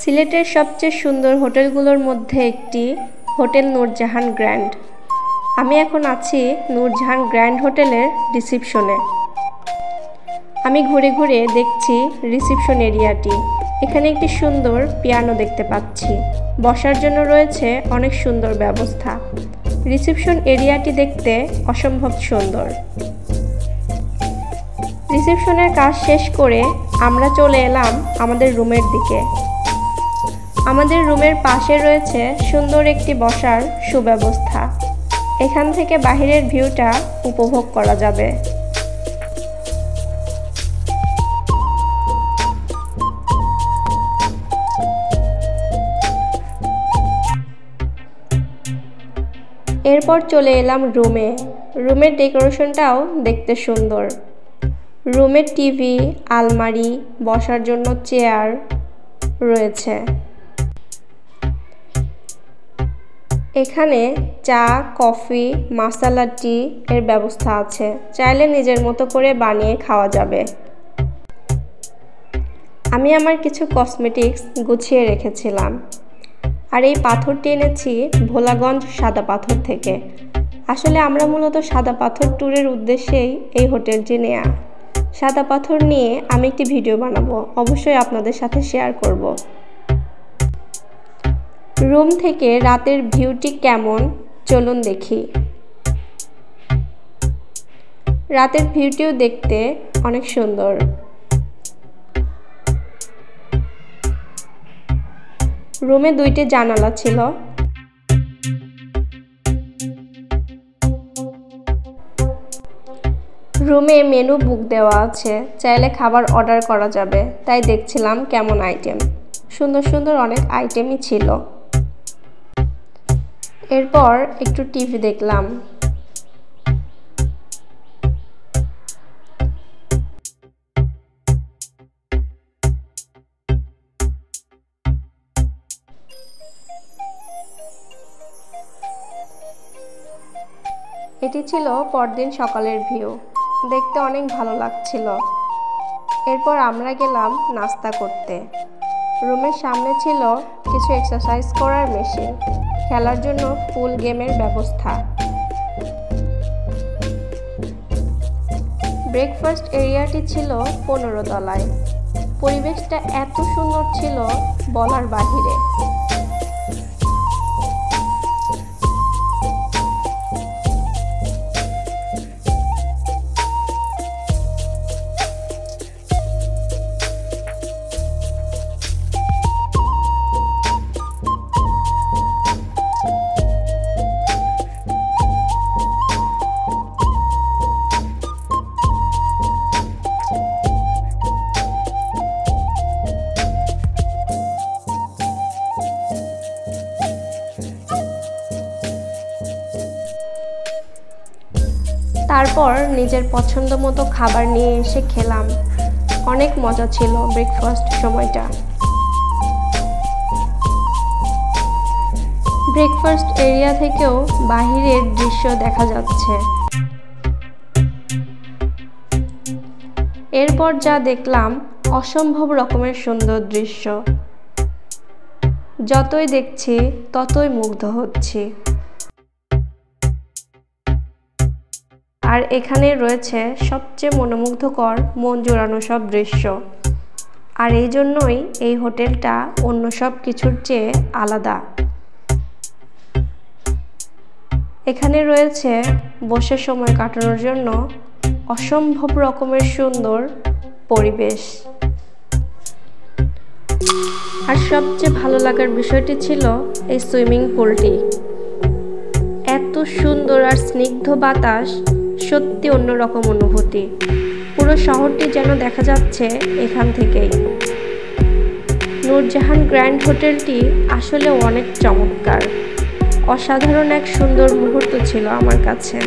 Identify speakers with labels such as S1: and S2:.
S1: সিলেটের সবচেয়ে সুন্দর হোটেলগুলোর মধ্যে একটি হোটেল নূরজাহান গ্র্যান্ড। আমি এখন আছি নূরজাহান গ্র্যান্ড হোটেলের রিসিপশনে। আমি ঘুরে ঘুরে দেখছি রিসিপশন এরিয়াটি। এখানে একটি সুন্দর পিয়ানো দেখতে পাচ্ছি। বসার জন্য রয়েছে অনেক সুন্দর ব্যবস্থা। রিসিপশন এরিয়াটি দেখতে অসম্ভব সুন্দর। রিসেপশনের কাজ শেষ করে আমরা চলে এলাম আমাদের রুমের দিকে। আমাদের রুমের পাশে রয়েছে সুন্দর একটি বসার সুব্যবস্থা। এখান থেকে বাহিরের ভিউটা উপভোগ করা যাবে। এরপর চলে এলাম রুমে। রুমের ডেকোরেশনটাও দেখতে সুন্দর। রুমের টিভি, আলমারি, বসার জন্য চেয়ার রয়েছে। এখানে চা, কফি, মাসালা, টি এর ব্যবস্থা আছে। চাইলে নিজের মতো করে বানিয়ে খাওয়া যাবে। আমি আমার কিছু কসমেটিক্স গুছিয়ে রেখেছিলাম। আর এই পাথরটি এনেছি ভোলাগঞ্জ সাদা পাথর থেকে। আসলে আমরা মূলত সাদা পাথর ট্যুরের উদ্দেশ্যেই এই হোটেলটি নেয়া। সাদা পাথর নিয়ে আমি একটি ভিডিও বানাবো। অবশ্যই আপনাদের সাথে শেয়ার করব। রুম থেকে রাতের ভিউটি কেমন? চলুন দেখি। রাতের ভিউটিও দেখতে অনেক সুন্দর। রুমে দুইটি জানালা ছিল। রুমে মেনু বুক দেওয়া আছে। চাইলে খাবার অর্ডার করা যাবে। তাই দেখছিলাম কেমন আইটেম। সুন্দর সুন্দর অনেক আইটেমই ছিল। এরপর একটু টিভি দেখলাম। এটি ছিল পরদিন সকালের ভিউ। দেখতে অনেক ভালো লাগছিল। এরপর আমরা গেলাম নাস্তা করতে। রুমের সামনে ছিল কিছু এক্সারসাইজ করার মেশিন খেলার জন্য ফুল গেমের ব্যবস্থা। ব্রেকফাস্ট এরিয়াটি ছিল পনেরো তলায়। পরিবেশটা এত সুন্দর ছিল বলার বাহিরে। তারপর নিজের পছন্দ মতো খাবার নিয়ে এসে খেলাম। অনেক মজা ছিল ব্রেকফাস্ট সময়টা। ব্রেকফাস্ট এরিয়া থেকেও বাহিরের দৃশ্য দেখা যাচ্ছে। এরপর যা দেখলাম, অসম্ভব রকমের সুন্দর দৃশ্য। যতই দেখছি, ততই মুগ্ধ হচ্ছি। আর এখানে রয়েছে সবচেয়ে মনোমুগ্ধকর মন জোড়ানো সব দৃশ্য। আর এই জন্যই এই হোটেলটা অন্য সব কিছুর চেয়ে আলাদা। এখানে রয়েছে বসে সময় কাটানোর জন্য অসম্ভব রকমের সুন্দর পরিবেশ। আর সবচেয়ে ভালো লাগার বিষয়টি ছিল এই সুইমিং পুলটি। এত সুন্দর আর স্নিগ্ধ বাতাস সত্যি অন্যরকম অনুভূতি। পুরো শহরটি যেন দেখা যাচ্ছে এখান থেকেই। নূরজাহান গ্র্যান্ড হোটেলটি আসলে অনেক চমৎকার। অসাধারণ এক সুন্দর মুহূর্ত ছিল আমার কাছে।